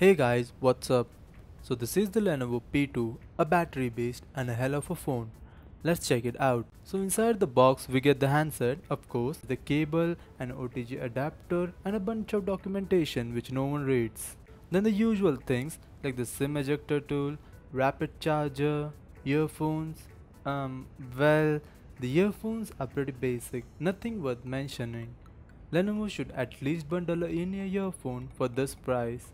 Hey guys, what's up? So this is the Lenovo P2, a battery based and a hell of a phone. Let's check it out. So inside the box we get the handset, of course, the cable, an OTG adapter and a bunch of documentation which no one reads. Then the usual things like the SIM ejector tool, rapid charger, earphones. Um, well, the earphones are pretty basic, nothing worth mentioning. Lenovo should at least bundle a in-ear earphone for this price.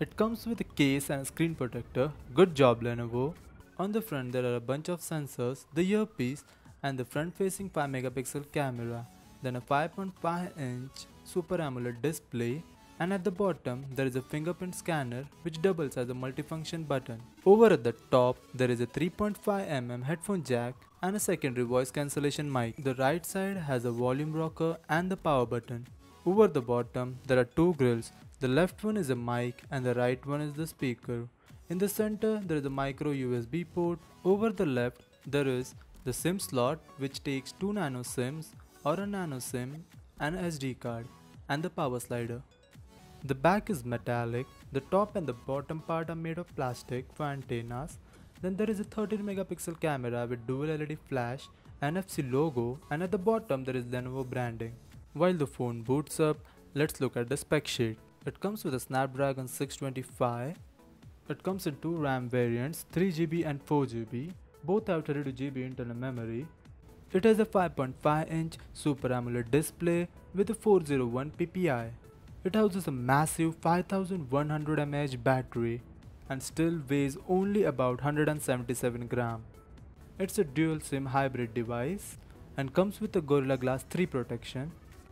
It comes with a case and a screen protector. Good job Lenovo. On the front there are a bunch of sensors, the earpiece and the front facing 5 megapixel camera, then a 5.5 inch Super AMOLED display and at the bottom there is a fingerprint scanner which doubles as a multifunction button. Over at the top there is a 3.5mm headphone jack and a secondary voice cancellation mic. The right side has a volume rocker and the power button. Over the bottom there are two grills. The left one is a mic and the right one is the speaker. In the center there is a micro USB port. Over the left there is the SIM slot which takes two nano SIMs or a nano SIM, an SD card and the power slider. The back is metallic, the top and the bottom part are made of plastic for antennas. Then there is a 13 megapixel camera with dual LED flash, NFC logo and at the bottom there is Lenovo branding. While the phone boots up, let's look at the spec sheet. It comes with a Snapdragon 625. It comes in two RAM variants, 3GB and 4GB. Both have 32GB internal memory. It has a 5.5 inch Super AMOLED display with a 401 ppi. It houses a massive 5100 mAh battery and still weighs only about 177 gram. It's a dual SIM hybrid device and comes with a Gorilla Glass 3 protection.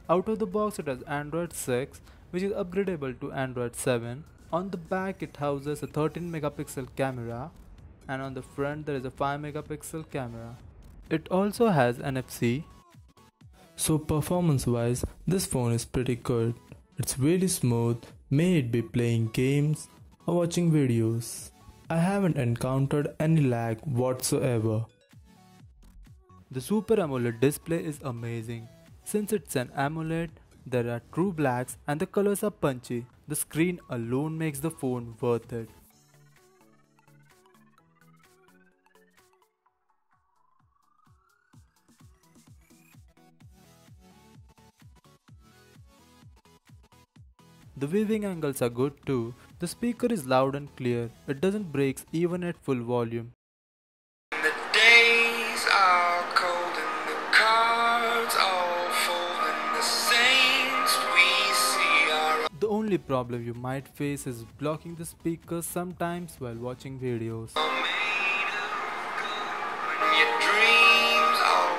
Out of the box it has Android 6 which is upgradable to Android 7. On the back it houses a 13 megapixel camera and on the front there is a 5 megapixel camera. It also has NFC. So performance wise this phone is pretty good. It's really smooth, may it be playing games or watching videos. I haven't encountered any lag whatsoever. The Super AMOLED display is amazing. Since it's an AMOLED, there are true blacks and the colors are punchy. The screen alone makes the phone worth it. The viewing angles are good too. The speaker is loud and clear. It doesn't break even at full volume. Only problem you might face is blocking the speaker sometimes while watching videos. all made of gold when your dreams all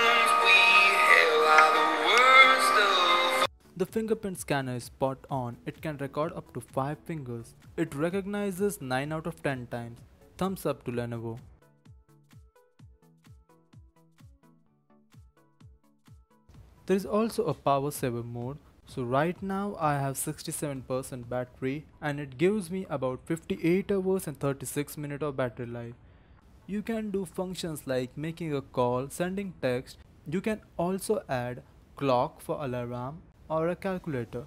wounds we hail are the worst of The fingerprint scanner is spot on. It can record up to 5 fingers. It recognizes 9 out of 10 times. Thumbs up to Lenovo. There is also a power saver mode. So right now I have 67% battery and it gives me about 58 hours and 36 minutes of battery life. You can do functions like making a call, sending text. You can also add clock for alarm or a calculator.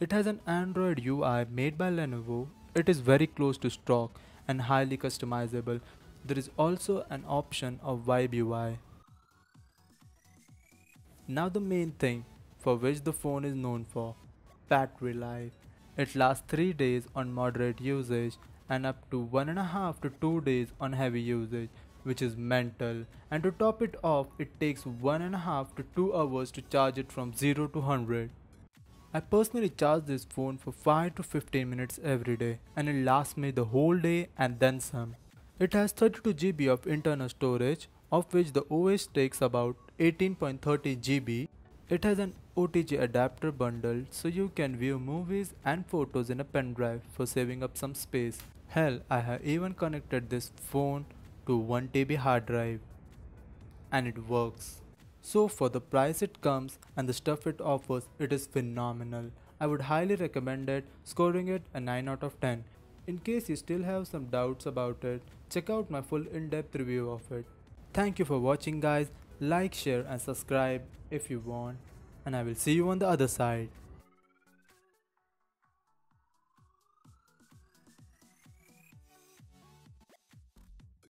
It has an Android UI made by Lenovo. It is very close to stock and highly customizable. There is also an option of Vibe UI. Now the main thing for which the phone is known for battery life. It lasts 3 days on moderate usage and up to 1.5 to 2 days on heavy usage which is mental and to top it off it takes 1.5 to 2 hours to charge it from 0 to 100. I personally charge this phone for 5 to 15 minutes every day and it lasts me the whole day and then some. It has 32GB of internal storage of which the OS takes about 18.30 GB. It has an OTG adapter bundle so you can view movies and photos in a pen drive for saving up some space. Hell, I have even connected this phone to 1TB hard drive and it works. So for the price it comes and the stuff it offers, it is phenomenal. I would highly recommend it, scoring it a 9 out of 10. In case you still have some doubts about it, check out my full in-depth review of it. Thank you for watching guys, like, share and subscribe if you want and I will see you on the other side.